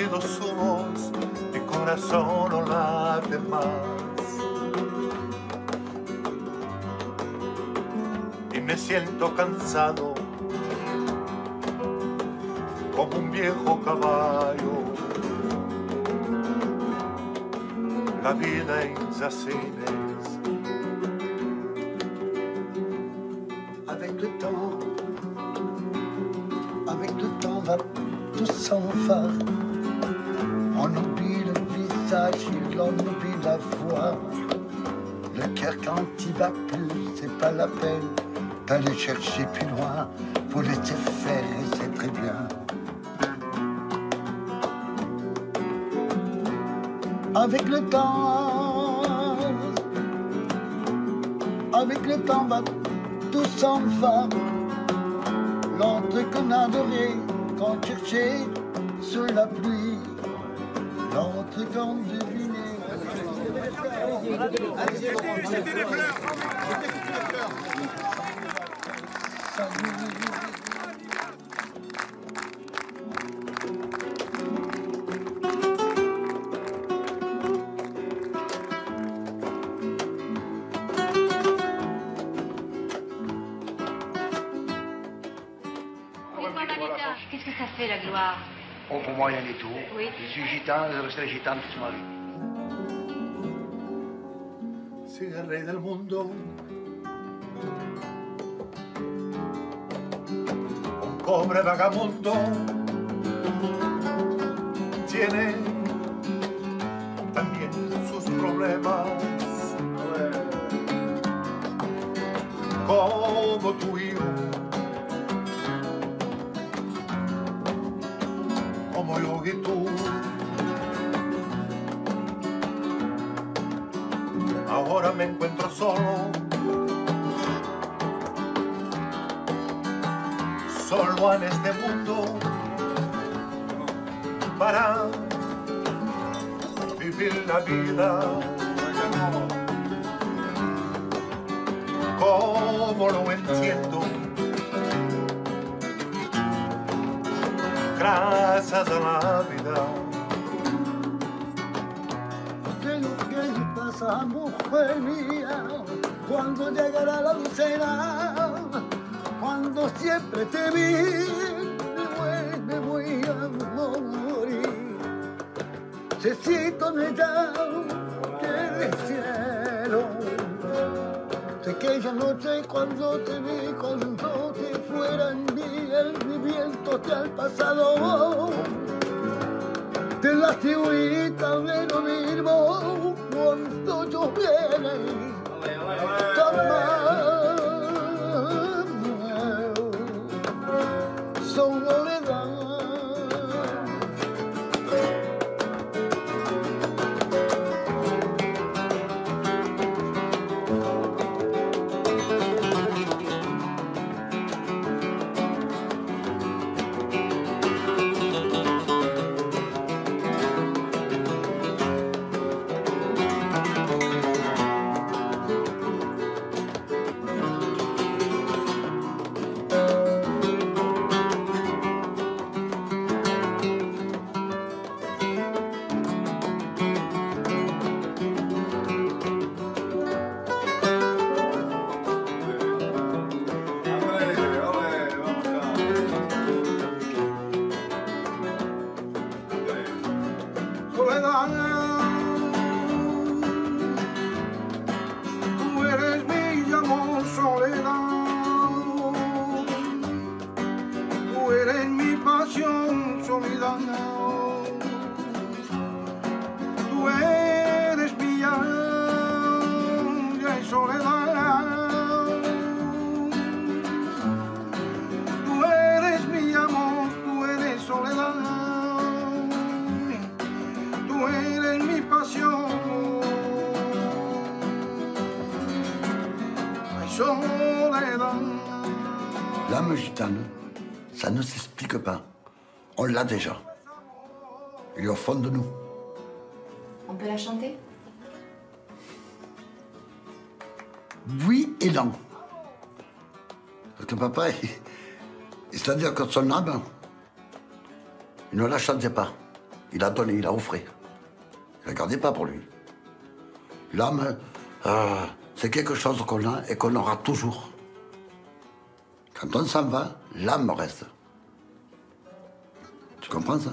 voz, mi corazón no late más. Y me siento cansado como un viejo caballo. La vida es así. Avec le temps, avec le temps va tout s'en. On oublie le visage et l'on oublie la voix. Le cœur quand il va plus, c'est pas la peine d'aller chercher plus loin. Pour laisser faire et c'est très bien. Avec le temps, avec le temps va tout s'en va. L'entre qu'on qu'on cherchait sous la pluie. L'entre qu'on devinait. Qu'est-ce que ça fait la gloire? Oh, pour moi, rien du tout. Oui. Je suis gitan, je resterai gitan toute ma vie. Sigue el rey del mundo. Un pobre vagamundo tiene como yo y tú. Ahora me encuentro solo. Solo en este mundo. Para vivir la vida. Como lo entiendo. Gracias a la vida. ¿Qué es lo que pasa, mujer mía? Cuando llegará la lucera, cuando siempre te vi, me voy a morir. Necesito negar que noche cuando te vi, cuando te fuera en mí, el mi viento al pasado. De la cigüita de lo mismo cuando yo viene soledad L'âme gitane, ça ne s'explique pas. On l'a déjà. Il est au fond de nous. On peut la chanter? Oui et non. Parce que papa, il- c'est-à-dire que son âme, il ne la chantait pas. Il a donné, il a offert. Il ne gardé pas pour lui. L'âme, euh, c'est quelque chose qu'on a et qu'on aura toujours. Quand on s'en va, l'âme reste. Tu comprends ça?